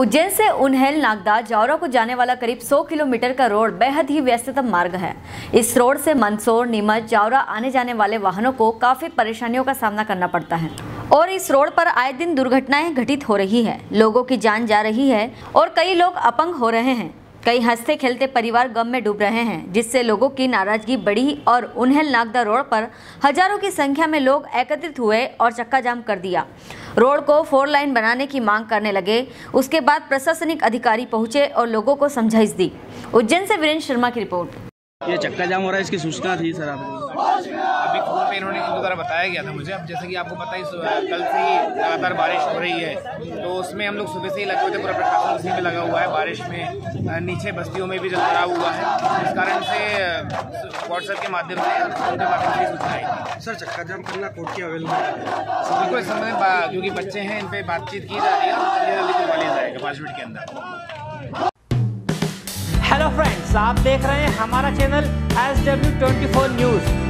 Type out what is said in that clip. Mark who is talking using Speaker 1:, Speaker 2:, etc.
Speaker 1: उज्जैन से उन्हेल नागदा जावरा को जाने वाला करीब 100 किलोमीटर का रोड बेहद ही व्यस्ततम मार्ग है। इस रोड से मंदसौर, नीमच, जावरा आने जाने वाले वाहनों को काफ़ी परेशानियों का सामना करना पड़ता है। और इस रोड पर आए दिन दुर्घटनाएँ घटित हो रही है। लोगों की जान जा रही है और कई लोग अपंग हो रहे हैं। कई हँसते खेलते परिवार गम में डूब रहे हैं, जिससे लोगों की नाराज़गी बढ़ी और उन्हेल नागदा रोड पर हज़ारों की संख्या में लोग एकत्रित हुए और चक्का जाम कर दिया। रोड को फोर लाइन बनाने की मांग करने लगे। उसके बाद प्रशासनिक अधिकारी पहुँचे और लोगों को समझाइश दी। उज्जैन से वीरेंद्र शर्मा की रिपोर्ट।
Speaker 2: ये चक्का जाम हो रहा है, इसकी सूचना थी सर आपको
Speaker 3: अभी फ़ोन पे इन्होंने इनके द्वारा बताया गया था मुझे। अब जैसे कि आपको पता ही कल से ही लगातार बारिश हो रही है। तो उसमें हम लोग सुबह से ही लगे हुए थे पूरा प्रशासन उसी में लगा हुआ है। बारिश में नीचे बस्तियों में भी जलभराव हुआ है। इस कारण से व्हाट्सएप के माध्यम से और फ़ोन के माध्यम से सूचना आई
Speaker 2: सर चक्का जाम करना कोर्ट की अवेल में है।
Speaker 3: बिल्कुल इस समय क्योंकि बच्चे हैं इन पे बातचीत की जा रही है जल्दी जल्दी करवा लिया जाएगा पाँच मिनट के अंदर।
Speaker 4: हेलो फ्रेंड्स आप देख रहे हैं हमारा channel S W twenty four news